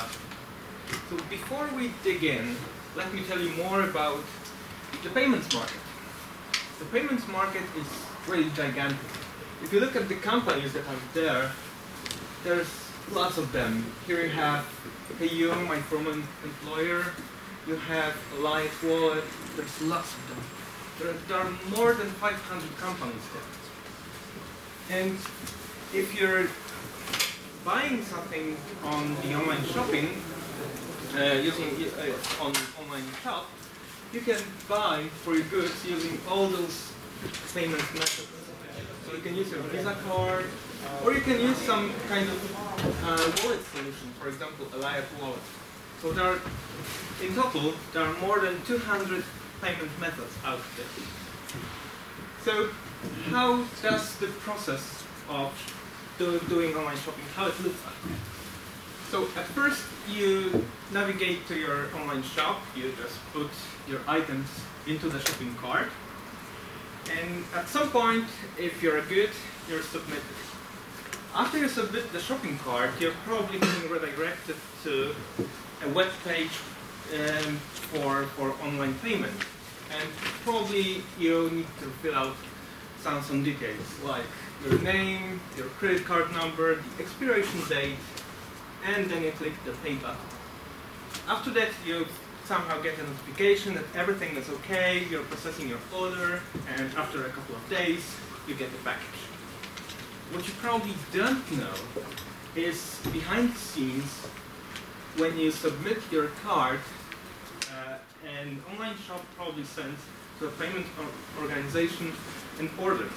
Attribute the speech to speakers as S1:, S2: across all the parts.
S1: button. So before we dig in, let me tell you more about the payments market. The payments market is really gigantic. If you look at the companies that are there, there's lots of them. Here you have PayU, my former employer. You have Alliance Wallet. There's lots of them. There, there are more than 500 companies there. And if you're buying something on the online shopping, uh, using uh, on online shop, you can buy for your goods using all those payment methods. So you can use your Visa card, or you can use some kind of uh, wallet solution, for example, Alliance Wallet. So there are, in total, there are more than 200 payment methods out there. So how does the process of do, doing online shopping, how it looks like? So at first you navigate to your online shop, you just put your items into the shopping cart, and at some point, if you're good, you're submitted. After you submit the shopping cart, you're probably being redirected to a web page um, for, for online payment. And probably you need to fill out some, some details like your name, your credit card number, the expiration date, and then you click the pay button. After that, you somehow get a notification that everything is okay, you're processing your order, and after a couple of days, you get the package. What you probably don't know is behind the scenes, when you submit your card, uh, an online shop probably sends to a payment organization an order.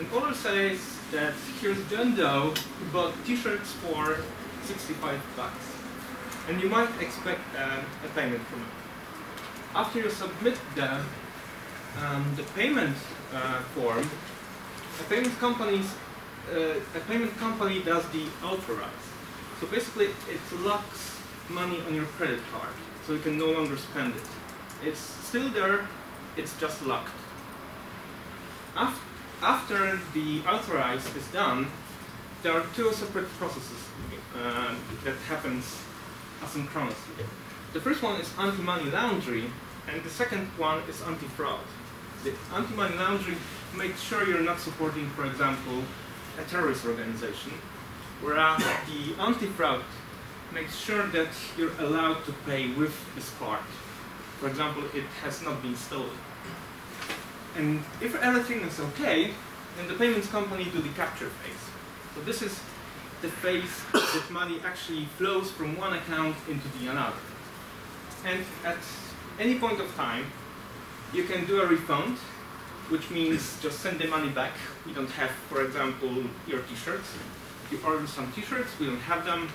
S1: An order says that here's John Doe who bought t-shirts for 65 bucks. And you might expect uh, a payment from it. After you submit the, um, the payment uh, form, a payment, company's, uh, a payment company does the authorize. So basically, it locks money on your credit card, so you can no longer spend it. It's still there, it's just locked. After the authorize is done, there are two separate processes uh, that happens asynchronously. The first one is anti-money laundering, and the second one is anti-fraud. The anti-money laundering makes sure you're not supporting, for example, a terrorist organization, whereas the anti-fraud makes sure that you're allowed to pay with this card. For example, it has not been stolen. And if everything is okay, then the payments company do the capture phase. So this is the phase that money actually flows from one account into the another. And at any point of time, you can do a refund, which means just send the money back. We don't have, for example, your t-shirts. You order some t-shirts, we don't have them.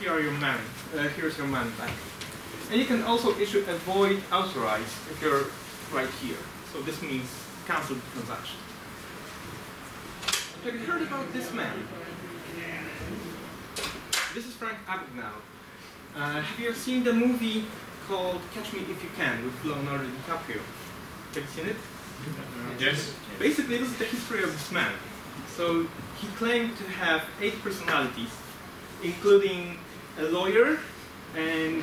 S1: Here are your money. Uh, here's your money back. And you can also issue a void authorize if you're right here. So this means cancelled transaction. Have you heard about this man? This is Frank Abagnale. Uh, have you seen the movie called Catch Me If You Can with Leonardo DiCaprio? Have you seen it?
S2: Yes.
S1: Basically, this is the history of this man. So he claimed to have eight personalities, including a lawyer and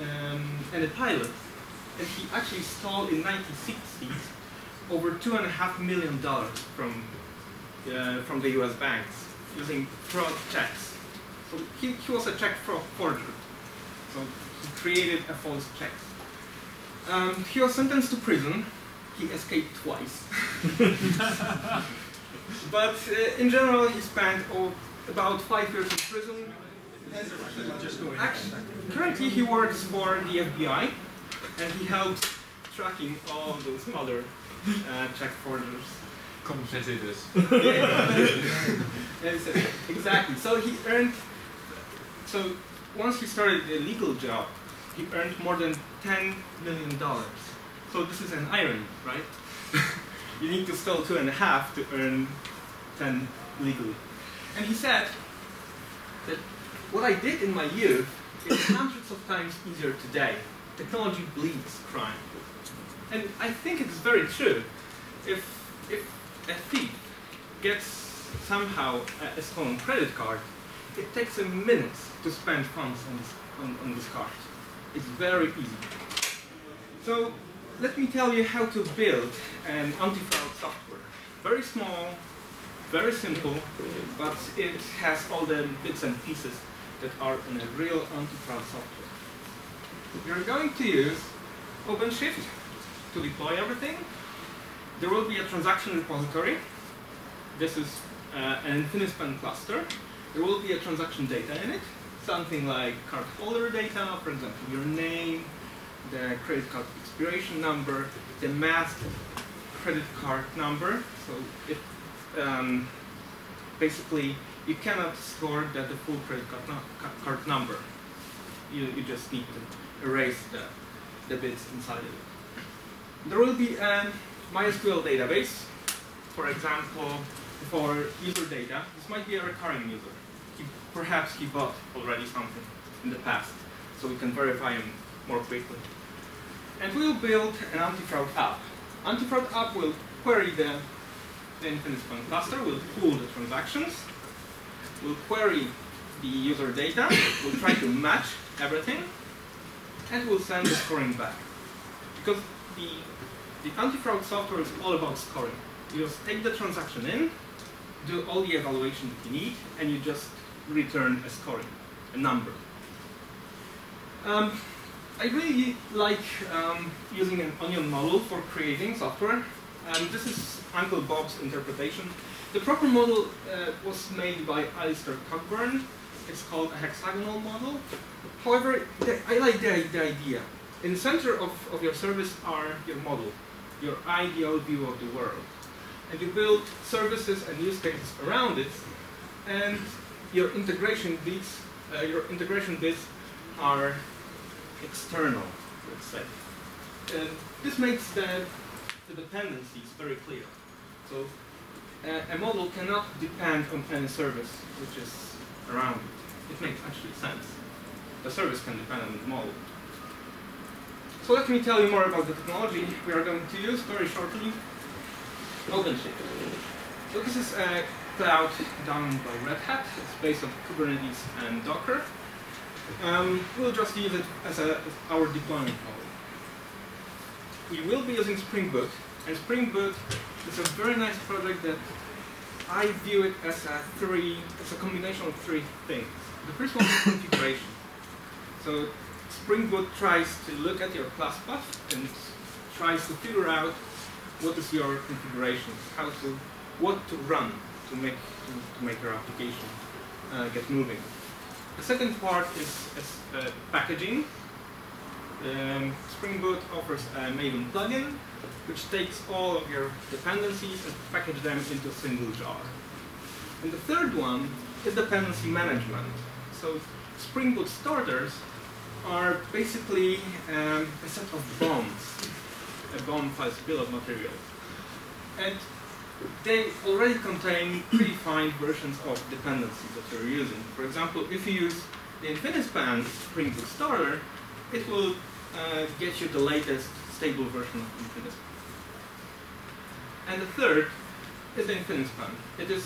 S1: um, and a pilot. And he actually stole in 1960s over two and a half million dollars from uh, from the U.S. banks using fraud checks. So he, he was a check fraud forger. So he created a false check. Um, he was sentenced to prison. He escaped twice. but uh, in general, he spent oh, about five years in prison. Actually, currently, he works for the FBI, and he helps tracking all those other uh, check forgers
S2: competitors.
S1: exactly. So he earned. So once he started a legal job, he earned more than ten million dollars. So this is an irony, right? you need to steal two and a half to earn ten legally. And he said that what I did in my youth is hundreds of times easier today. Technology bleeds crime. And I think it's very true. If if a thief gets somehow a stolen credit card, it takes a minute to spend funds on this, on, on this card. It's very easy. So let me tell you how to build an anti-fraud software. Very small, very simple, but it has all the bits and pieces that are in a real anti-fraud software. We're going to use OpenShift to deploy everything. There will be a transaction repository. This is uh, an Infinispan cluster. There will be a transaction data in it, something like card holder data, for example, your name, the credit card expiration number, the masked credit card number. So it um, basically you cannot store the, the full credit card, no, card number. You, you just need to erase the, the bits inside of it. There will be a MySQL database, for example, for user data. This might be a recurring user. He, perhaps he bought already something in the past, so we can verify him more quickly. And we'll build an anti-fraud app. Anti-fraud app will query the, the Infinispan cluster, will pull the transactions, will query the user data, will try to match everything, and will send the scoring back. Because the, the anti-fraud software is all about scoring. You just take the transaction in, do all the evaluation that you need, and you just return a scoring, a number. Um, I really like um, using an onion model for creating software. And this is Uncle Bob's interpretation. The proper model uh, was made by Alistair Cockburn. It's called a hexagonal model. However, I like the, the idea. In the center of, of your service are your model, your ideal view of the world. And you build services and use cases around it, and your integration bits, uh, your integration bits are external, let's say. And this makes the, the dependencies very clear. So uh, a model cannot depend on any service which is around it. It makes actually sense. The service can depend on the model. So let me tell you more about the technology we are going to use very shortly. OpenShift. So this is a cloud done by Red Hat. It's based on Kubernetes and Docker. Um, we'll just use it as, a, as our deployment model. We will be using Spring Boot, and Spring Boot is a very nice project that I view it as a three, as a combination of three things. The first one is configuration. So Spring Boot tries to look at your class path and tries to figure out what is your configuration, how to, what to run to make to, to make your application uh, get moving. The second part is, is uh, packaging. Um, Spring Boot offers a Maven plugin, which takes all of your dependencies and package them into a single jar. And the third one is dependency management. So Spring Boot starters are basically um, a set of BOMs, a BOM files bill of materials. And they already contain predefined versions of dependencies that you're using. For example, if you use the Infinispan Spring Boot Starter, it will uh, get you the latest stable version of Infinispan. And the third is the Infinispan. It is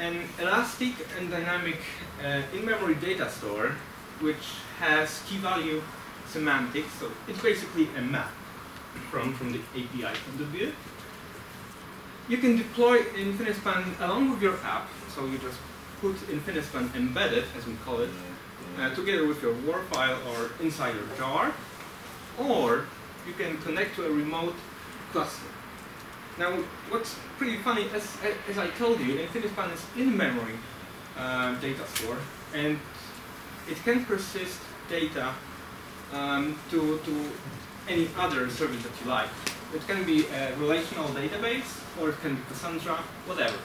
S1: an elastic and dynamic uh, in-memory data store which has key-value semantics. So it's basically a map from, from the API point of view. You can deploy Infinispan along with your app, so you just put Infinispan embedded, as we call it, uh, together with your WAR file or inside your jar, or you can connect to a remote cluster. Now, what's pretty funny, as, as I told you, Infinispan is in-memory uh, data store, and it can persist data um, to, to any other service that you like. It can be a relational database, or it can be Cassandra, whatever.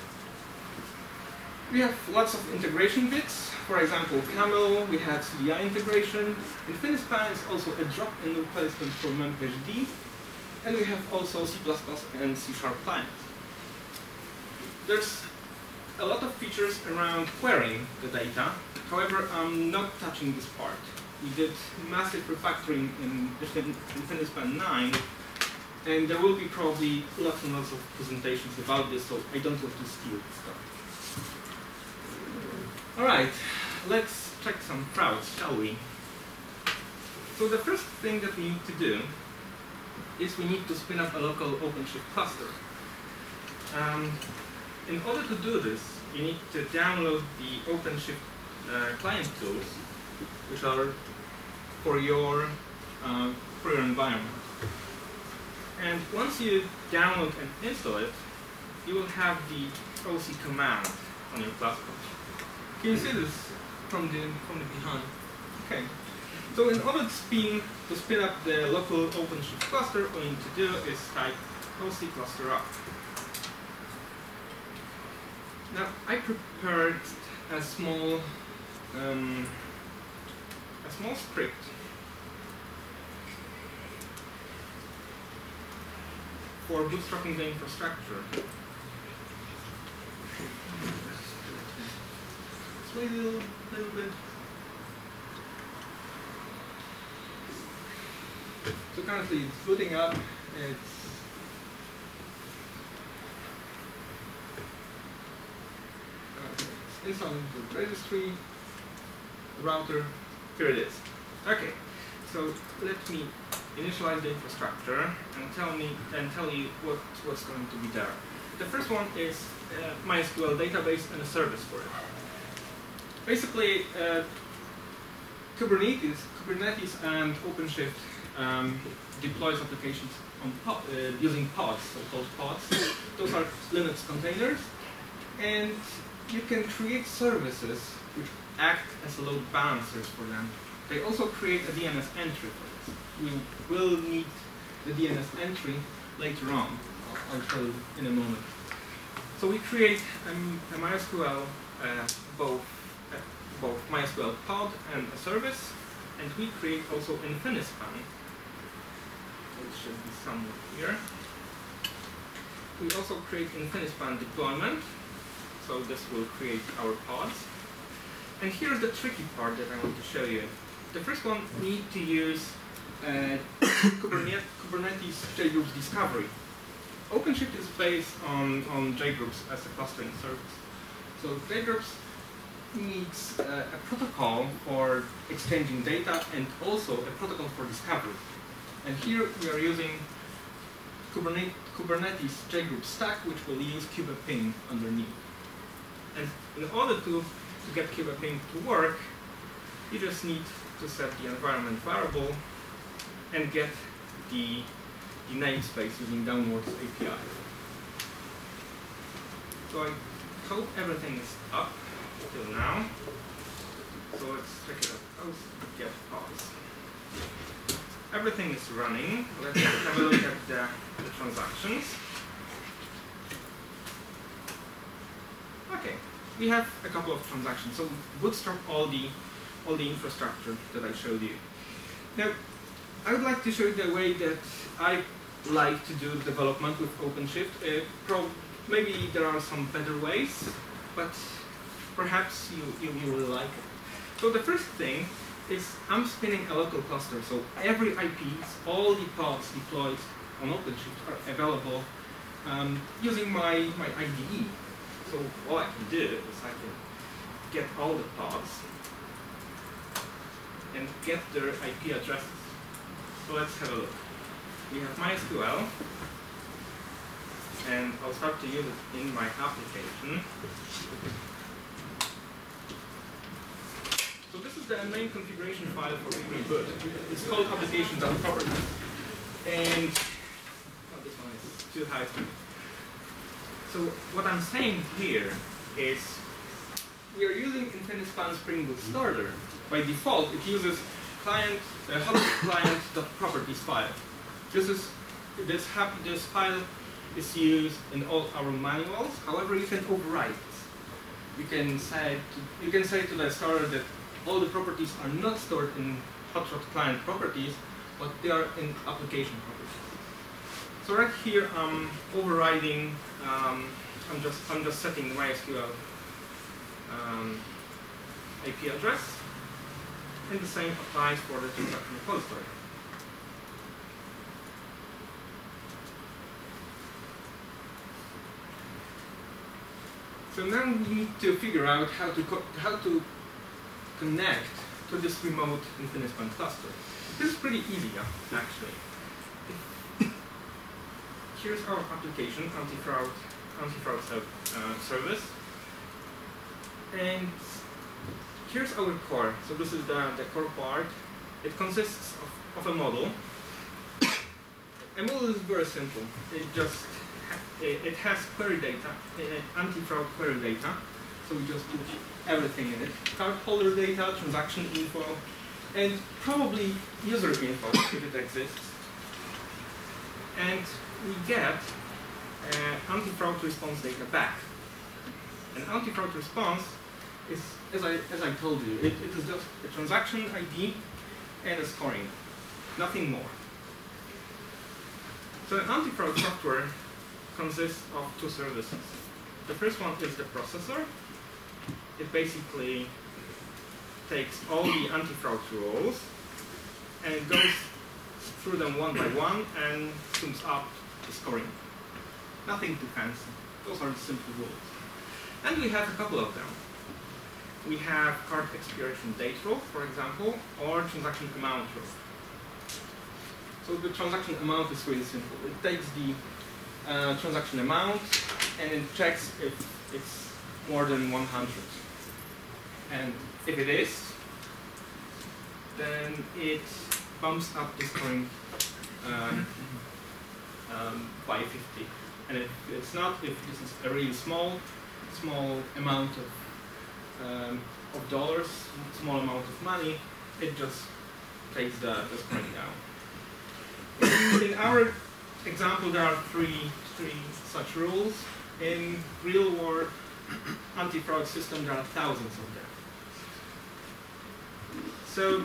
S1: We have lots of integration bits. For example, Camel, we have CDI integration. Infinispan is also a drop-in replacement for Memcached, and we have also C++ and C Sharp clients. There's a lot of features around querying the data. However, I'm not touching this part. We did massive refactoring in Infinispan 9 and there will be probably lots and lots of presentations about this, so I don't want to steal stuff. Alright, let's check some crowds, shall we? So the first thing that we need to do is we need to spin up a local OpenShift cluster. Um, in order to do this, you need to download the OpenShift uh, client tools, which are for your uh, for your environment. And once you download and install it, you will have the OC command on your platform. Can you see this from the from the behind? Okay. So in order to spin to spin up the local OpenShift cluster, all you need to do is type OC cluster up. Now I prepared a small um, a small script for bootstrapping the infrastructure. It's a little, little bit. So currently it's booting up. It's uh, installing the registry, router. Here it is. Okay. So let me initialize the infrastructure and tell me and tell you what, what's going to be there. The first one is uh, MySQL database and a service for it. Basically, uh, Kubernetes, Kubernetes and OpenShift um, deploys applications uh, using pods, so-called pods. Those are Linux containers, and you can create services which act as load balancers for them. They also create a DNS entry for this. We will need the DNS entry later on. I'll, show in a moment. So we create um, a MySQL, uh, both, uh, both MySQL pod and a service, and we create also an Infinispan, which should be somewhere here. We also create Infinispan deployment, so this will create our pods. And here's the tricky part that I want to show you. The first one, need to use uh, Kubernetes, Kubernetes JGroups discovery. OpenShift is based on, on JGroups as a clustering service. So JGroups needs uh, a protocol for exchanging data and also a protocol for discovery. And here we are using Kubernetes, JGroup stack, which will use kubeping underneath. And in order to, to get kubeping to work, you just need to set the environment variable and get the, the namespace using downwards API. So I hope everything is up till now. So let's check it out. Oh, get pause. Everything is running. Let's have a look at the, the transactions. Okay, we have a couple of transactions. So bootstrap all the all the infrastructure that I showed you. Now, I would like to show you the way that I like to do development with OpenShift. Uh, maybe there are some better ways, but perhaps you, you, you will like it. So the first thing is I'm spinning a local cluster. So every IPs, all the pods deployed on OpenShift are available um, using my, my IDE. So all I can do is I can get all the pods and get their IP addresses. So let's have a look. We have MySQL, and I'll start to use it in my application. The main configuration file for reboot. It's called application.properties. And oh, this one is too high me. So what I'm saying here is we are using Infinispan Spring Boot Starter. By default, it uses client uh, client.properties file. This is this happy this file is used in all our manuals. However, you can override it. You can say to, you can say to the starter that all the properties are not stored in Hotrod client properties, but they are in application properties. So right here, I'm overriding. Um, I'm just I'm just setting the MySQL um, IP address, and the same applies for the transaction repository. So now we need to figure out how to how to connect to this remote Infinispan cluster. This is pretty easy, actually. Here's our application, anti-fraud anti-fraud uh, service, and here's our core. So this is the, the core part. It consists of, of a model. A model is very simple. It just it has query data, uh, anti-fraud query data. So we just put everything in it. Cardholder data, transaction info, and probably user info if it exists. And we get uh, anti-fraud response data back. An anti-fraud response is, as I, as I told you, it, it is just a transaction ID and a scoring, nothing more. So an anti-fraud software consists of two services. The first one is the processor. It basically takes all the anti-fraud rules and goes through them one by one and sums up the scoring. Nothing too fancy. Those are the simple rules. And we have a couple of them. We have card expiration date rule, for example, or transaction amount rule. So the transaction amount is really simple. It takes the uh, transaction amount and it checks if it's more than 100. And if it is, then it bumps up the scoring um, um, by 50. And if it's not, if this is a really small, small amount of, um, of dollars, small amount of money, it just takes the, the scoring down. In our example, there are three, three such rules. In real world anti-fraud system, there are thousands of them. So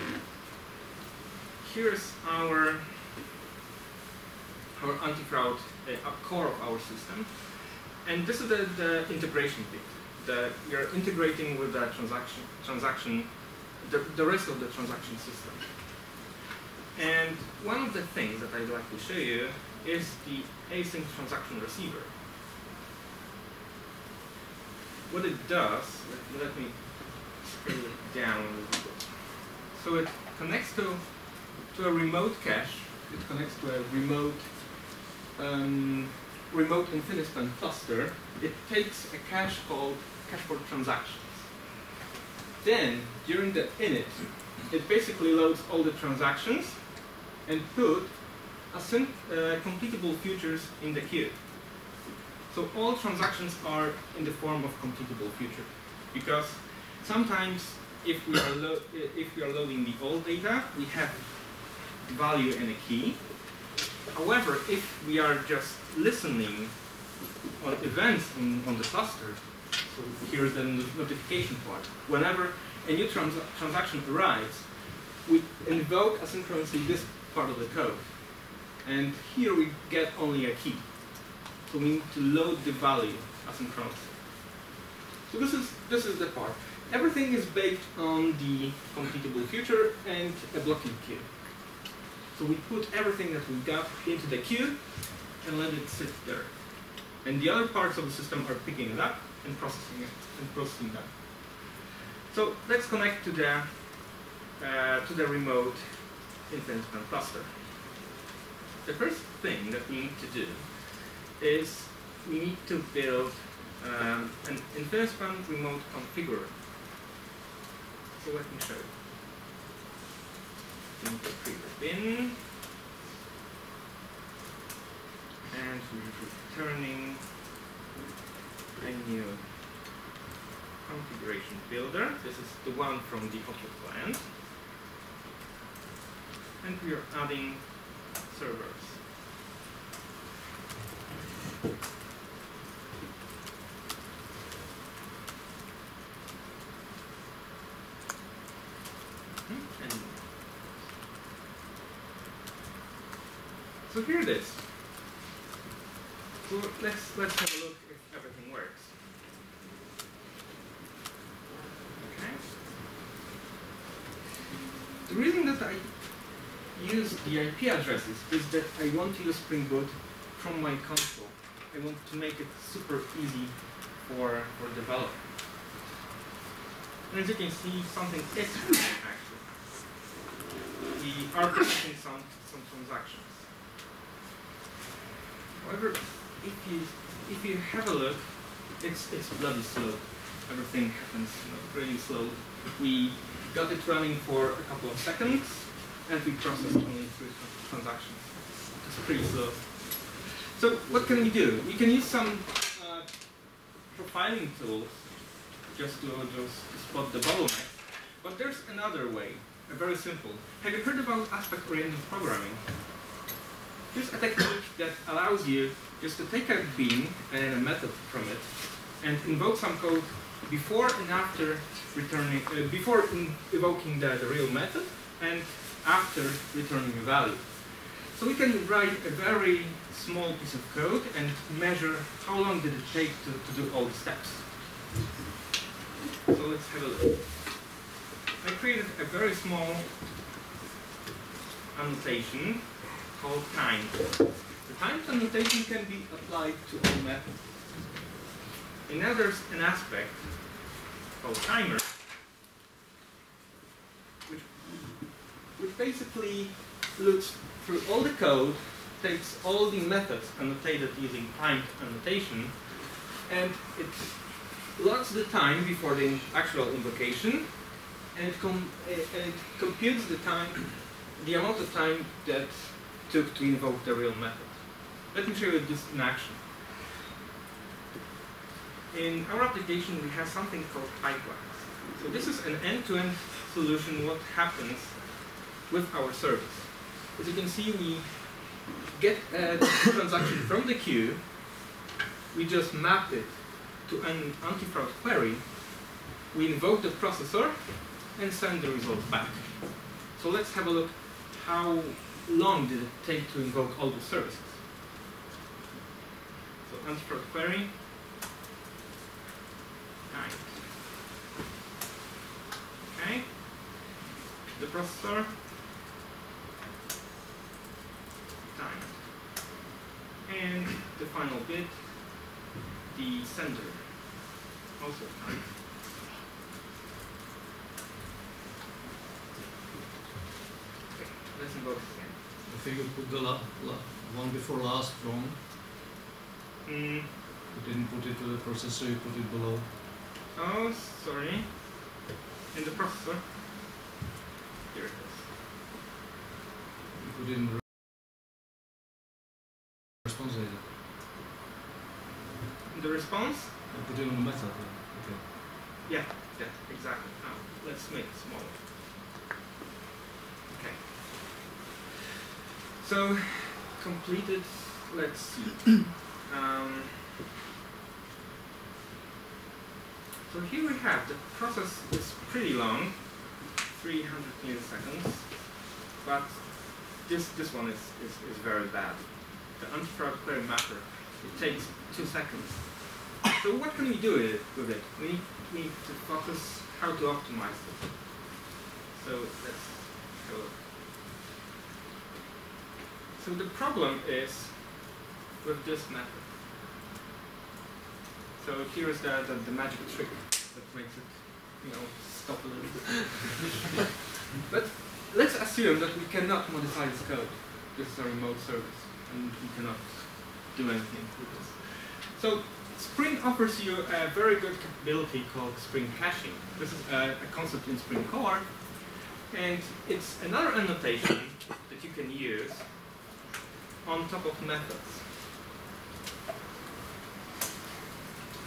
S1: here's our our anti-fraud uh, core of our system, and this is the, the integration bit. That you're integrating with the transaction transaction the, the rest of the transaction system. And one of the things that I'd like to show you is the async transaction receiver. What it does, let, let me scale it down a little. So it connects to, to a remote cache, it connects to a remote um, remote Infinispan cluster, it takes a cache called cache for transactions. Then, during the init, it basically loads all the transactions and put async uh, completable futures in the queue. So all transactions are in the form of completable future because sometimes if we are if we are loading the old data, we have value and a key. However, if we are just listening on events in, on the cluster, so here's the notification part. Whenever a new trans transaction arrives, we invoke asynchronously this part of the code. And here we get only a key. So we need to load the value asynchronously. So this is, this is the part. Everything is baked on the completable future and a blocking queue. So we put everything that we got into the queue and let it sit there. And the other parts of the system are picking it up and processing it and processing that. So let's connect to the uh, to the remote Infinispan cluster. The first thing that we need to do is we need to build um, an Infinispan remote configurer. So let me show you. Into the bin, and we're returning a new configuration builder. This is the one from the Opera client. And we are adding servers. So here it is. So let's let's have a look if everything works. Okay. The reason that I use the IP addresses is that I want to use Spring Boot from my console. I want to make it super easy for, for developer. And as you can see, something is actually. We are some, some transactions. However, if you if you have a look, it's it's bloody slow. Everything happens you know, really slow. We got it running for a couple of seconds, and we processed only three transactions. It's pretty slow. So what can we do? We can use some uh, profiling tools just to just spot the bottleneck. But there's another way, a very simple. Have you heard about aspect-oriented programming? Here's a technique that allows you just to take a bean and a method from it and invoke some code before and after returning, uh, before invoking the, the real method and after returning a value. So we can write a very small piece of code and measure how long did it take to, to do all the steps. So let's have a look. I created a very small annotation called time. The time annotation can be applied to all methods. Now an aspect called timer, which, which basically looks through all the code, takes all the methods annotated using time annotation, and it logs the time before the actual invocation, and com eh, and it computes the time, the amount of time that took to invoke the real method. Let me show you this in action. In our application, we have something called pipelines. So this is an end-to-end -end solution what happens with our service. As you can see, we get a transaction from the queue, we just map it to an anti-fraud query, we invoke the processor, and send the result back. So let's have a look how long did it take to invoke all the services. So anti-fraud query, time. Okay, the processor, time. And the final bit, the sender, also time. Okay, let's invoke
S3: I think you put the la la one before last wrong.
S1: Mm,
S3: You didn't put it to the processor, you put it below.
S1: oh, sorry. In the processor. Here it is.
S3: You put it in the response data.
S1: In the response,
S3: You put it on the method. yeah. Okay.
S1: Yeah, yeah, exactly. Now, let's make it smaller. Okay. So, completed, let's see. um, so here we have, the process is pretty long, 300 milliseconds, but this, this one is, is, is very bad. The anti-fraud query mapper, it takes two seconds. So what can we do with it? With it? We need, we need to focus how to optimize it. So let's have a look. So the problem is with this method. So here is the, the, the magic trick that makes it, you know, stop a little bit. but let's assume that we cannot modify this code. This is a remote service, and we cannot do anything with this. So Spring offers you a very good capability called Spring Caching. This is a, a concept in Spring Core, and it's another annotation that you can use on top of methods.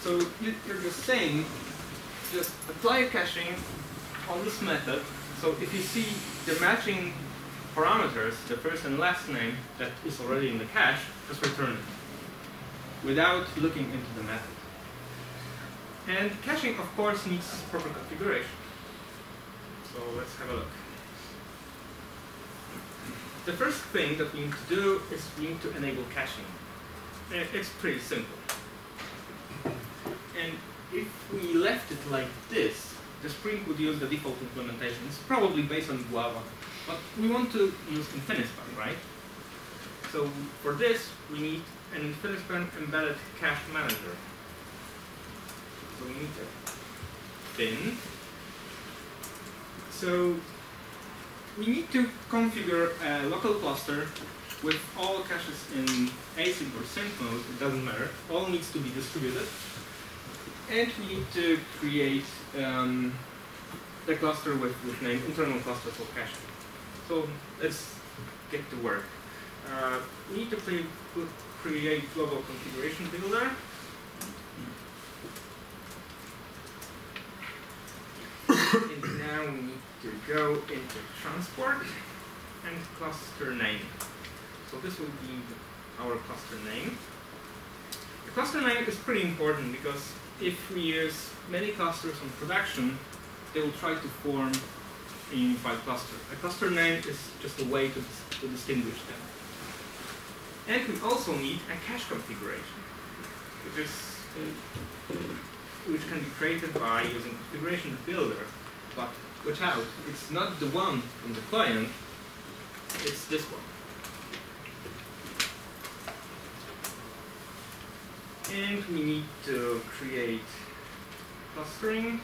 S1: So you, you're just saying, just apply a caching on this method. So if you see the matching parameters, the first and last name that is already in the cache, just return it without looking into the method. And caching, of course, needs proper configuration. So let's have a look. The first thing that we need to do is we need to enable caching. Uh, it's pretty simple. And if we left it like this, the Spring would use the default implementation. It's probably based on Guava. But we want to use Infinispan, right? So for this, we need an Infinispan embedded cache manager. So we need a bin. So we need to configure a local cluster with all caches in async or sync mode, it doesn't matter, all needs to be distributed. And we need to create um, the cluster with, with name internal cluster for caching. So let's get to work. Uh, we need to create global configuration builder. and now we need to go into transport and cluster name. So this will be our cluster name. The cluster name is pretty important because if we use many clusters on production, they will try to form a unified cluster. A cluster name is just a way to, dis to distinguish them. And we also need a cache configuration, which is uh, which can be created by using configuration builder. But watch out, it's not the one from the client, it's this one. And we need to create clustering.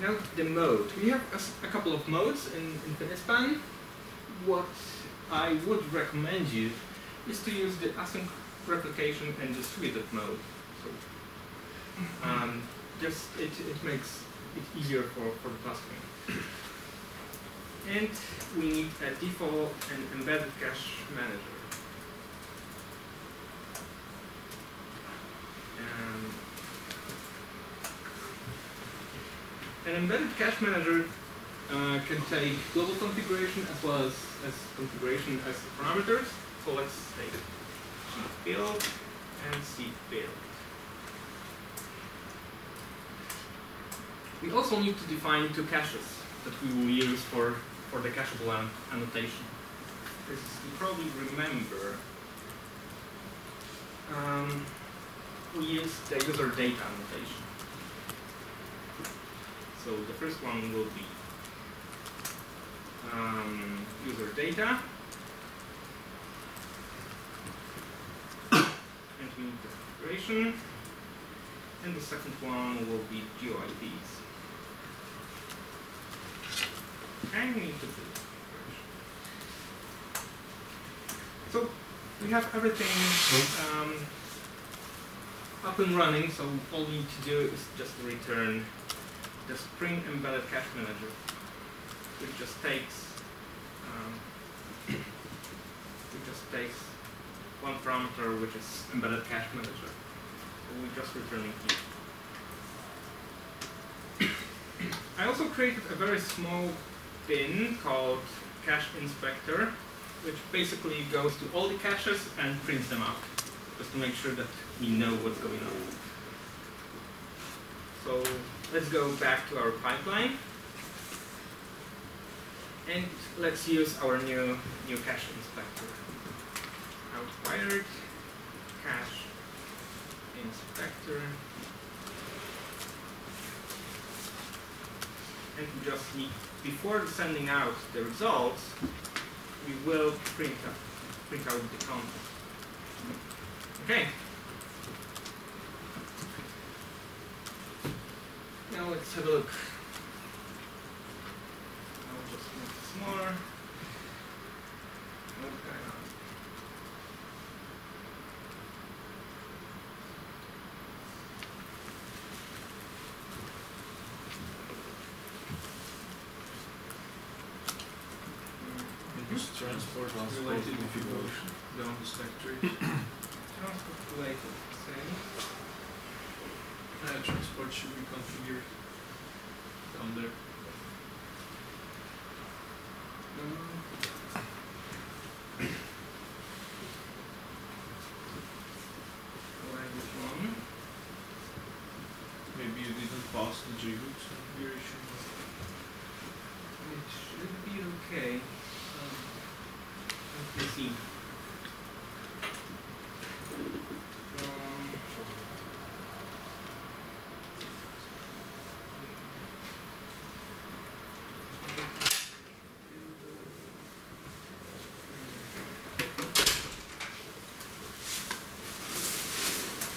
S1: Now the mode. We have a, a couple of modes in, in Infinispan. What I would recommend you is to use the async replication and distributed mode. So, um, just it, it makes easier for, for the clustering. And we need a default and embedded cache manager. Um, an embedded cache manager uh, can take global configuration as well as, as configuration as parameters. So let's take build and see build. We also need to define two caches that we will use for, for the cacheable an annotation. As you probably remember, um, we use the user data annotation. So the first one will be um, user data. And we need the configuration. And the second one will be GUIDs. And we need to So we have everything um, up and running, so all we need to do is just return the Spring Embedded Cache Manager, which just takes um, which just takes one parameter, which is Embedded Cache Manager. So we're just returning here. I also created a very small bin called Cache Inspector, which basically goes to all the caches and prints them out, just to make sure that we know what's going on. So let's go back to our pipeline. And let's use our new new cache inspector. Autowired cache inspector. And we just need, before sending out the results, we will print out, print out the content. Okay. Now let's have a look. I'll just make it smaller. Okay.
S2: Use transport
S1: Related
S2: if you go down the tree.
S1: Transport related, same.
S2: Uh, transport should be configured down there.
S1: Um, Language one.
S2: Maybe you didn't pass the JBoot configuration.
S1: It should be okay. Um, let me see. Um,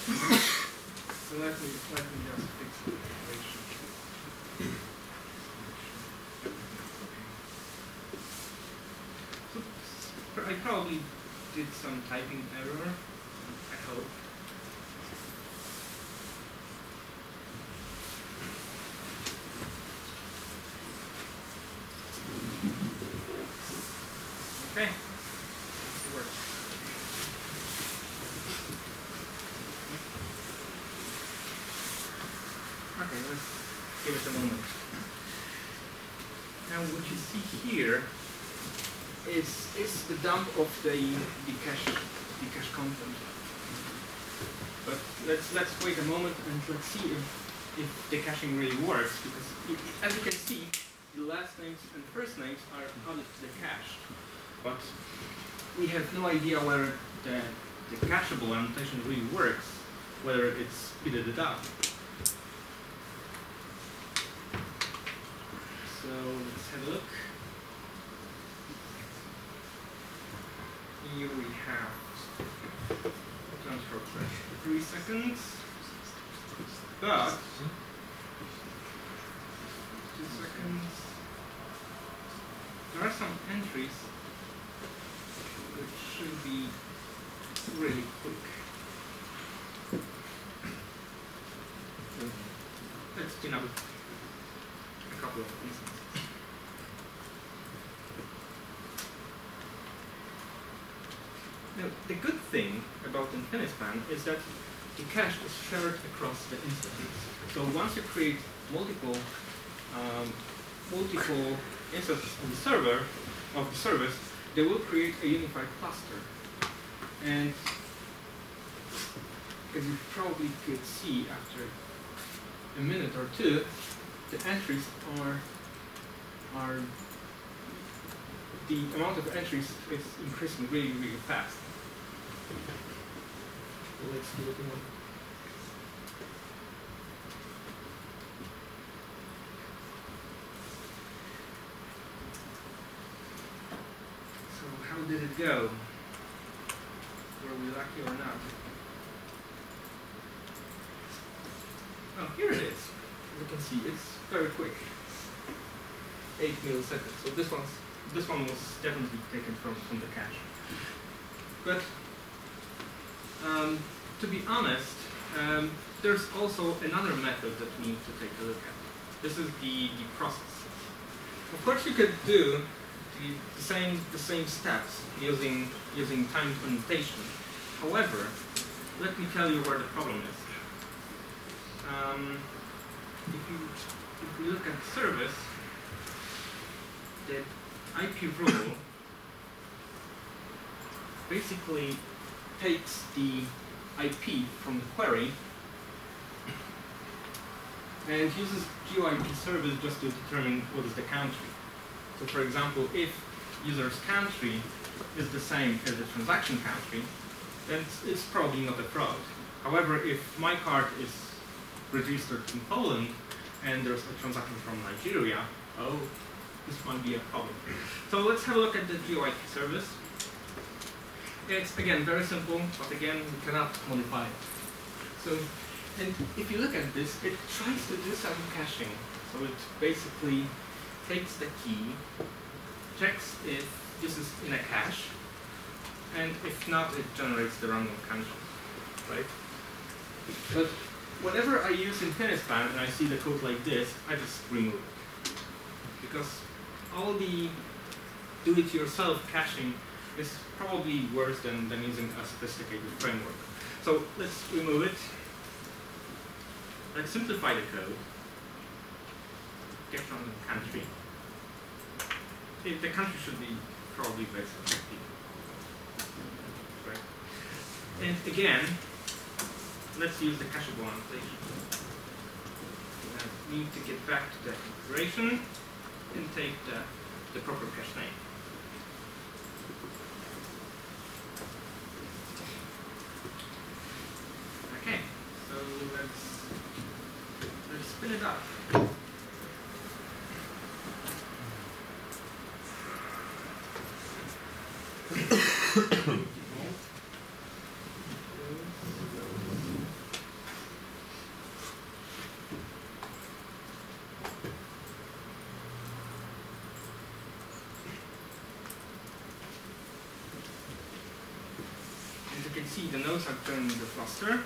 S1: So let me let me just fix the equation. So I probably did some typing error. I hope. Okay. It. Okay, let's give it a moment. Now what you see here is is the dump of the the cache the cache content. But let's let's wait a moment and let's see if if the caching really works because it, as you can see the last names and first names are added to the cache. But we have no idea whether the, the cacheable annotation really works, whether it's speeded it up. So let's have a look. Here we have transfer fresh three seconds. But two seconds. There are some entries which should be really quick. So let's spin up a couple of instances. Now, the good thing about Infinispan is that the cache is shared across the instances. So once you create multiple um, multiple instances of the server of the service, they will create a unified cluster. And as you probably could see after a minute or two, the entries are are the amount of entries is increasing really, really fast. Let's do it more. So how did it go? Were we lucky or not? Oh, here it is. As you can see, it's very quick. 8 milliseconds. So this one's this one was definitely taken from, from the cache. But um, to be honest, um, there's also another method that we need to take a look at. This is the, the process. Of course, you could do the, same the same steps using using timed annotation. However, let me tell you where the problem is. Um, if you if we look at the service, the IP rule basically takes the IP from the query and uses GeoIP service just to determine what is the country. So for example, if user's country is the same as the transaction country, then it's, it's probably not a fraud. However, if my card is registered in Poland and there's a transaction from Nigeria, oh, this might be a problem. So let's have a look at the GeoIP service. It's again very simple, but again we cannot modify it. So, and if you look at this, it tries to do some caching. So it basically takes the key, checks if this is in a cache, and if not, it generates the random country, right? But whenever I use Infinispan and I see the code like this, I just remove it because all the do-it-yourself caching is probably worse than, than using a sophisticated framework. So let's remove it. Let's simplify the code. Get from the country. The country should be probably very subjective. Right. And again, let's use the cacheable annotation. We need to get back to the configuration and take the, the proper cache name. As it up. see the nodes are turned into cluster.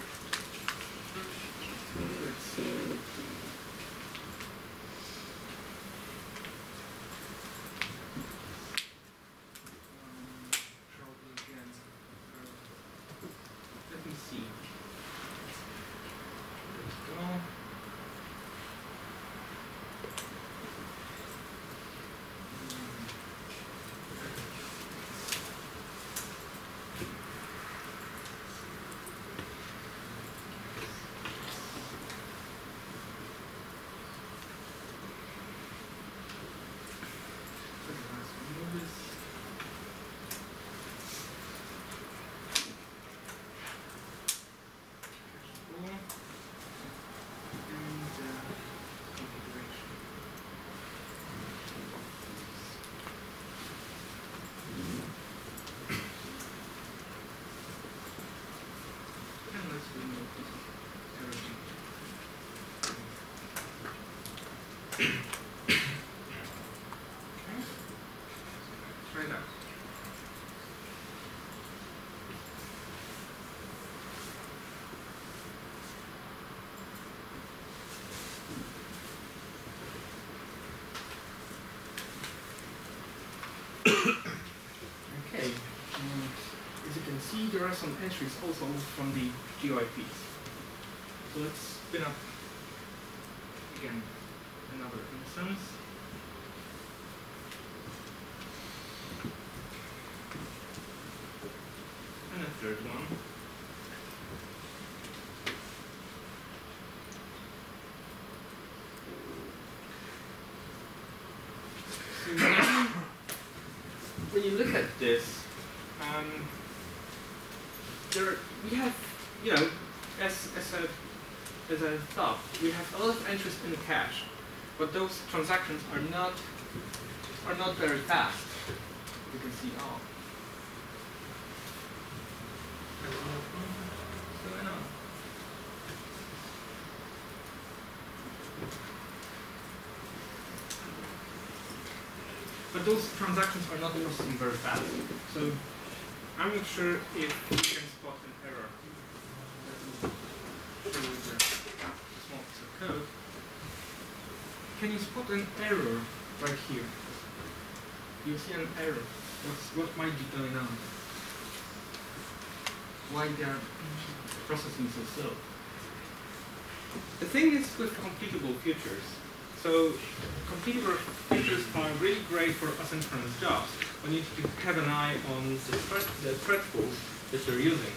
S1: There are some entries also from the GeoIPs. So let's spin up again another instance. And a third one. So when you look at this, um, there we have, you know, as as a as I thought, we have a lot of interest in cache, but those transactions are not are not very fast. You can see, I. But those transactions are not processing very fast. So I'm not sure if we can spot an error. Let me show you the small piece of code. Can you spot an error right here? You see an error. What's, what might be going on? Why they are processing so slow? The thing is with completable futures. So completable futures are really great for asynchronous jobs. We need to have an eye on the thread, the thread pools that you're using.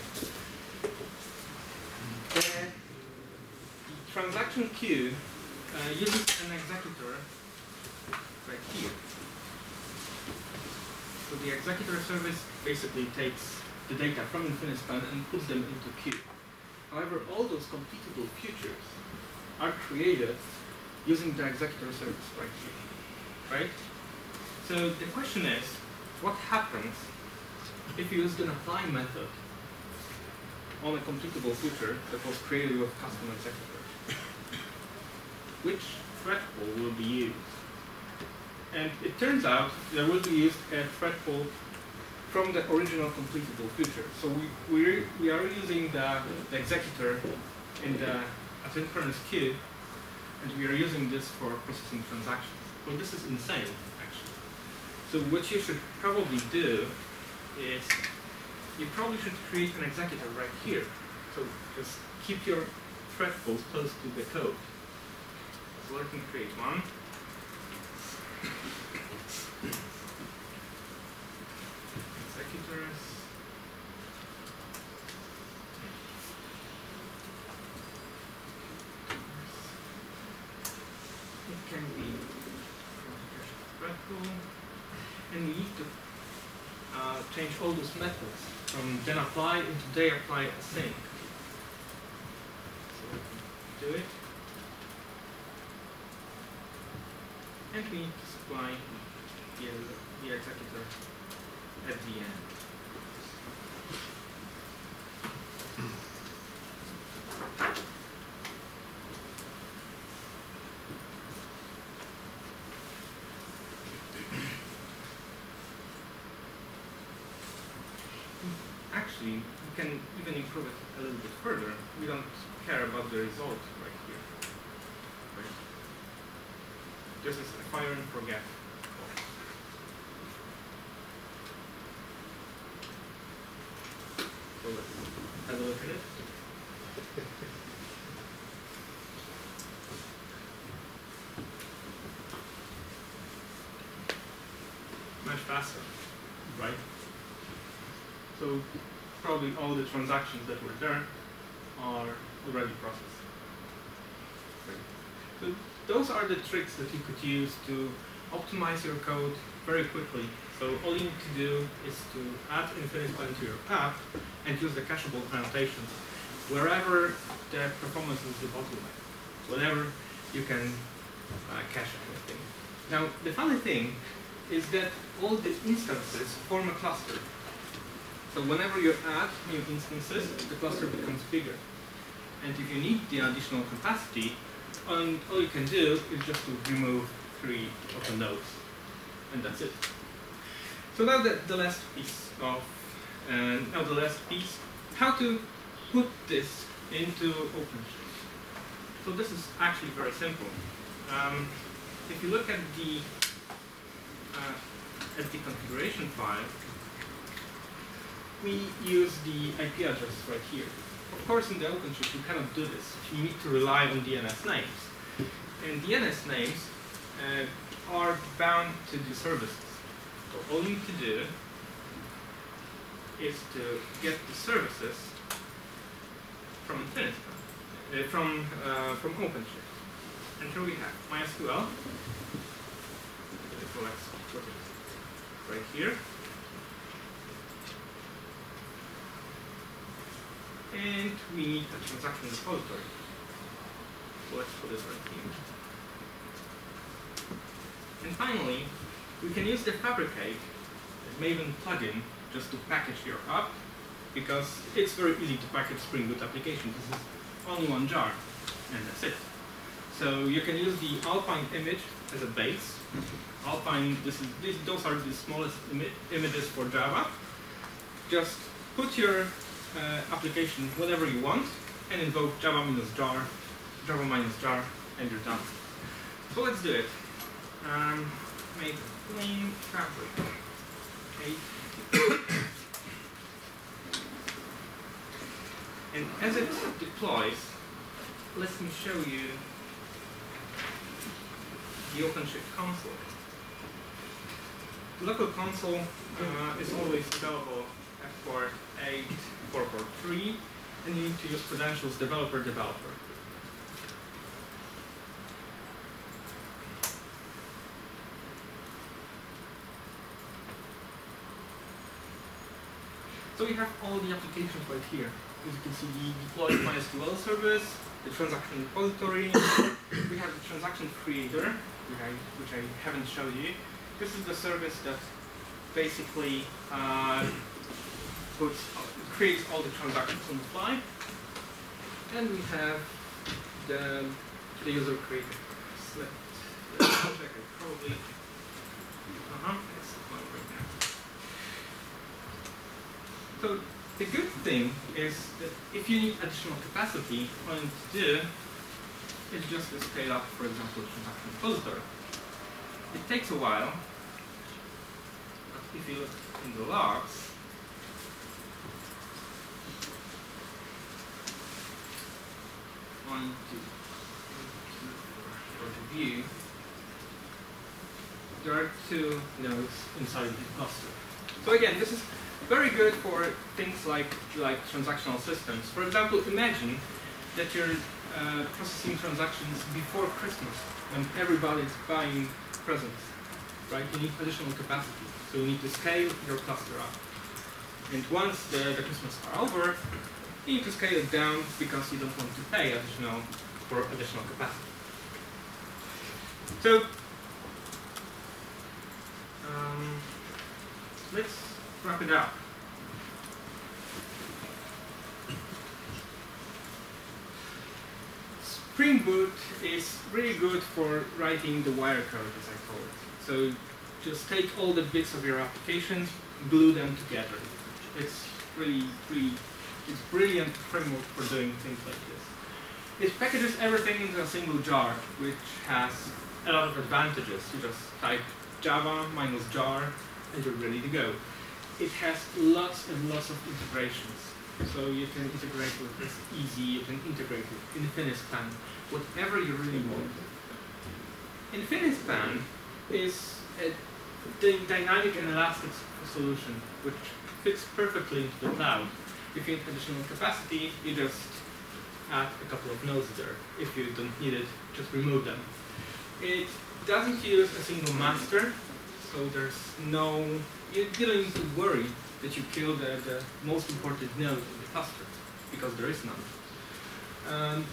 S1: The, the transaction queue uh, uses an executor right here. So the executor service basically takes the data from Infinispan and puts them into queue. However, all those completable futures are created using the executor service right here, right? So the question is, what happens if you use an apply method on a completable future that was created with custom executor? Which thread pool will be used? And it turns out there will be used a thread pool from the original completable future. So we, we, we are using the, the executor in the asynchronous queue, and we are using this for processing transactions. Well, this is insane, actually. So what you should probably do is you probably should create an executor right here. So just keep your thread pools close to the code. So let me create one. Executors. It can be pool. And we need to uh, change all those methods from then apply into they apply async. So do it. The, the executor at the end. Actually, we can even improve it a little bit further. We don't care about the result. Right? This is a fire and forget. So let's have a look at it. Much faster, right? So probably all the transactions that were there are already processed. Those are the tricks that you could use to optimize your code very quickly. So all you need to do is to add InfinityLine to your path and use the cacheable annotations wherever the performance is the bottleneck, whenever you can uh, cache anything. Now, the funny thing is that all the instances form a cluster. So whenever you add new instances, the cluster becomes bigger. And if you need the additional capacity, um, all you can do is just to remove three of the nodes, and that's it. So now the, the last piece of, uh, now the last piece, how to put this into OpenShift. So this is actually very simple. Um, if you look at the uh, the configuration file, we use the IP address right here. Of course, in the OpenShift, you cannot do this. You need to rely on DNS names. And DNS names uh, are bound to the services. So all you need to do is to get the services from Infinity, uh, from uh, from OpenShift. And here we have MySQL. So let's right here. And we need a transaction repository. So let's put it right here. And finally, we can use the Fabric8 Maven plugin just to package your app because it's very easy to package Spring Boot application. This is only one jar, and that's it. So you can use the Alpine image as a base. Alpine, this is, this, those are the smallest images for Java. Just put your uh, application whenever you want and invoke java minus jar, java minus jar, and you're done. So let's do it. Um, make clean fabric. Okay. and as it deploys, let me show you the OpenShift console. The local console uh, is always available for 8 corpor 3, and you need to use credentials developer developer. So we have all the applications right here. As you can see, the deployed MySQL service, the transaction repository, we have the transaction creator, which I, which I haven't showed you. This is the service that basically uh, puts creates all the transactions on the fly. And we have the, the user created Select, let's check it, probably, uh-huh, it's right now. So the good thing is that if you need additional capacity, all you need to do is just to scale up, for example, transaction repository. It takes a while, but if you look in the logs, three, four, for the view, there are two nodes inside the cluster. So again, this is very good for things like like transactional systems. For example, imagine that you're uh, processing transactions before Christmas when everybody's buying presents, right? You need additional capacity, so you need to scale your cluster up. And once the, the Christmas are over, you need to scale it down because you don't want to pay additional for additional capacity. So um, let's wrap it up. Spring Boot is really good for writing the wire code, as I call it. So just take all the bits of your applications, glue them together. It's really, really It's brilliant framework for doing things like this. It packages everything into a single jar, which has a lot of advantages. You just type Java minus jar, and you're ready to go. It has lots and lots of integrations. So you can integrate with easy, you can integrate with Infinispan, whatever you really want. Infinispan is a dynamic and elastic solution which fits perfectly into the cloud. If you need additional capacity, you just add a couple of nodes there. If you don't need it, just remove them. It doesn't use a single master, so there's no, you, don't need to worry that you kill the, the most important node in the cluster, because there is none. Um,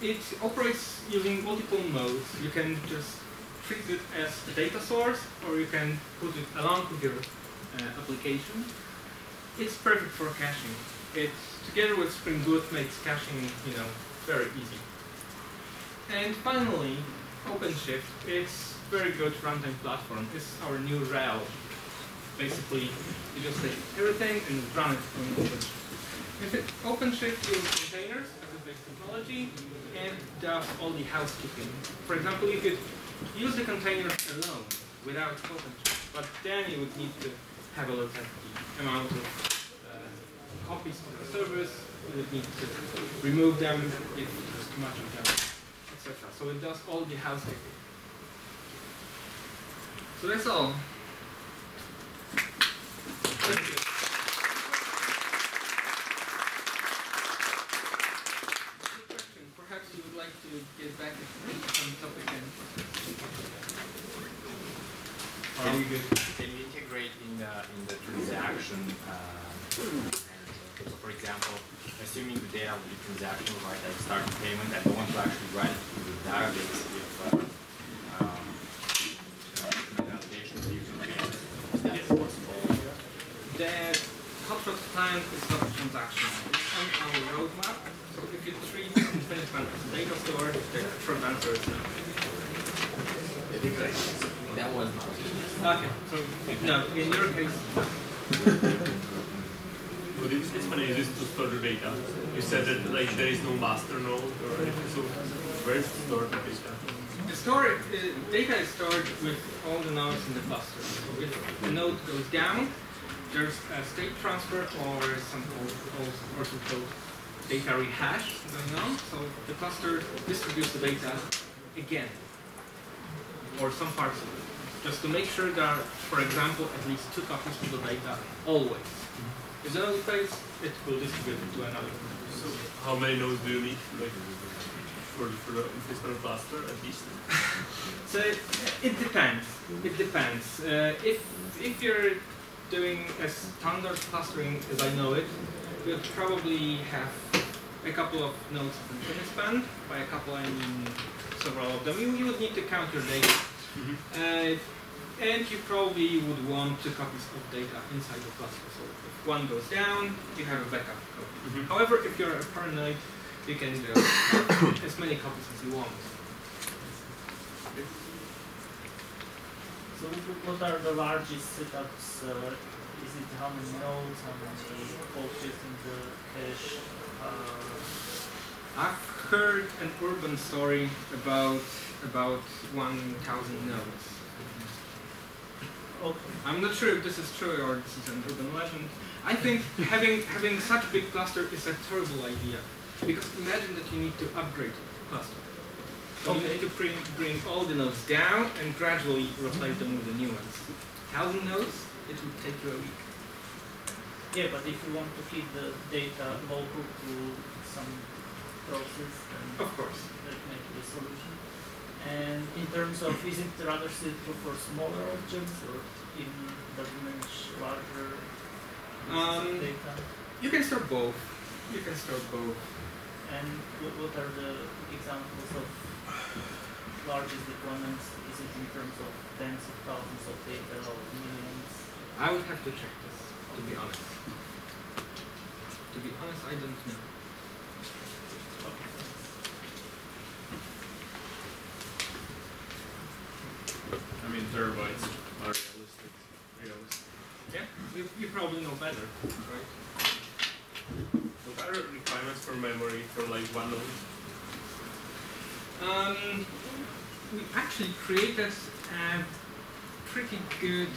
S1: it operates using multiple modes. You can just treat it as a data source, or you can put it along with your uh, application. It's perfect for caching. It, together with Spring Boot, makes caching, you know, very easy. And finally, OpenShift. It's very good runtime platform. It's our new RHEL. Basically, you just take everything and run it on OpenShift. OpenShift uses containers as a base technology and does all the housekeeping. For example, you could use the containers alone without OpenShift, but then you would need to have a look at the amount of uh, copies of the service. You need to remove them if there's too much of them, etc. So it does all the housekeeping. So that's all. Thank you. Good question. Perhaps you would like to get back on the topic and are you good?
S4: Can you integrate in the in the transaction uh, manager? So for example, assuming the data will be transactional, right? I start the payment, I don't want to actually write it to the database if uh, um, uh, validation so you can pay. Is that possible?
S1: The Hot Rod client is not transactional. It's on our roadmap. So if you treat as a data store, the short answer is no.
S4: That was not.
S1: Okay, so no, in your case, no.
S5: But it's, it's funny, just to store the data. You said that like there is no master node or anything, so where is stored the data?
S1: The store, uh, data is stored with all the nodes in the cluster. So if the node goes down, there's a state transfer or some al- al- also called data rehash going on. So the cluster distributes the data again, or some parts of it, just to make sure there are, for example, at least two copies of the data always. If the node fails, it will distribute it to another.
S5: So how many nodes do you need like for the, for the physical cluster at least?
S1: So it depends. It depends. Uh, if if you're doing a standard clustering as I know it, you'll probably have a couple of nodes of Infinispan. By a couple, I mean several of them. You, you would need to count your data. Uh, and you probably would want two copies of data inside the cluster. So one goes down, you have a backup copy.
S5: Mhm.
S1: However, if you're a paranoid, you can just have as many copies as you want.
S6: So wh- what are the largest setups? Uh, is it how many nodes, how many coaches in the cache? Uh,
S1: I've heard an urban story about about 1,000 nodes.
S6: okay.
S1: I'm not sure if this is true or this is an urban legend. I think having having such a big cluster is a terrible idea because imagine that you need to upgrade the cluster. So you need to bring, bring all the nodes down and gradually replace them with the new ones. Thousand nodes, it would take you a week.
S6: Yeah, but if you want to feed the data local to some process, then
S1: Of course.
S6: that may be a solution. And in terms of, is it rather suitable for smaller objects or in it manage larger
S1: Um. You can store both. You can store both.
S6: And what, what are the examples of largest deployments? Is it in terms of tens of thousands of data or millions?
S1: I would have to check this, to be honest. To be honest, I don't know.
S5: I mean terabytes are realistic. realistic.
S1: Yeah, you, you probably know better, right?
S5: requirements for memory for like one node?
S1: Um, we actually created a pretty good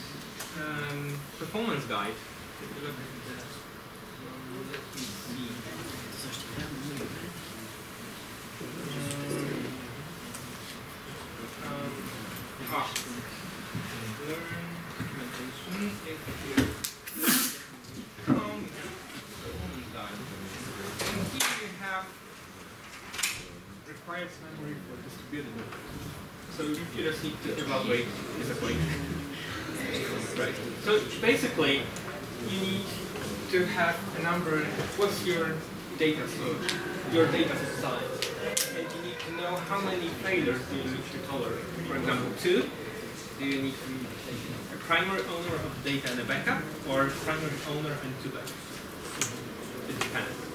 S1: um, performance guide. If you look at the, let me see. Um, ah, learn documentation. If you Chrome, performance guide. And here you have requires memory for distributed networks. So you just need to evaluate this equation. Right. So basically, you need to have a number. What's your data load? Your data size, and you need to know how many failures do you need to tolerate. For example, two. Do you need to a primary owner of data and a backup, or primary owner and two backups? It depends.